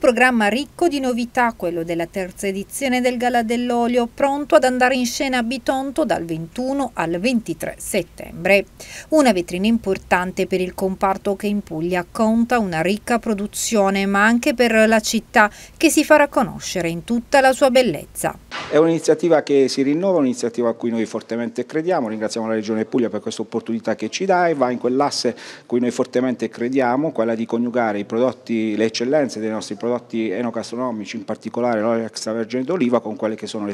programma ricco di novità, quello della terza edizione del Gala dell'Olio, pronto ad andare in scena a Bitonto dal 21 al 23 settembre. Una vetrina importante per il comparto che in Puglia conta una ricca produzione, ma anche per la città che si farà conoscere in tutta la sua bellezza. È un'iniziativa che si rinnova, un'iniziativa a cui noi fortemente crediamo, ringraziamo la Regione Puglia per questa opportunità che ci dà e va in quell'asse a cui noi fortemente crediamo, quella di coniugare i prodotti, le eccellenze dei nostri prodotti enogastronomici, in particolare l'olio extravergine d'oliva, con quelle che sono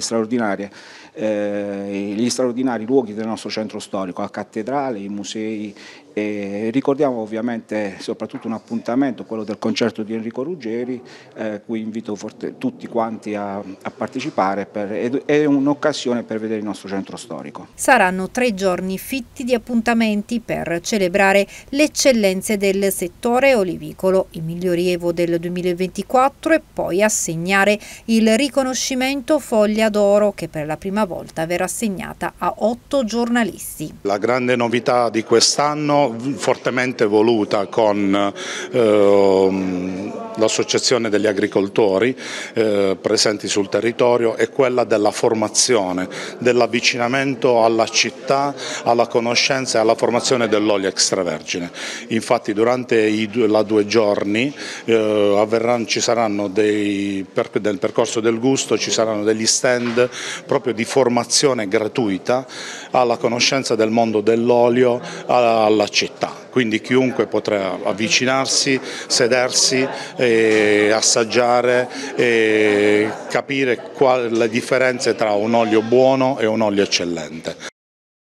eh, gli straordinari luoghi del nostro centro storico, la cattedrale, i musei. E ricordiamo ovviamente soprattutto un appuntamento, quello del concerto di Enrico Ruggeri, eh, cui invito forte, tutti quanti a, a partecipare, per, è un'occasione per vedere il nostro centro storico. Saranno tre giorni fitti di appuntamenti per celebrare le eccellenze del settore olivicolo, il migliorievo del 2024 e poi assegnare il riconoscimento Foglia d'Oro che per la prima volta verrà assegnata a otto giornalisti. La grande novità di quest'anno, fortemente voluta con eh, l'associazione degli agricoltori eh, presenti sul territorio, è quella della formazione, dell'avvicinamento alla città, alla conoscenza e alla formazione dell'olio extravergine. Infatti durante i la due giorni eh, ci saranno dei, per, nel percorso del gusto ci saranno degli stand proprio di formazione gratuita alla conoscenza del mondo dell'olio alla città. Quindi chiunque potrà avvicinarsi, sedersi, e assaggiare e capire quali le differenze tra un olio buono e un olio eccellente.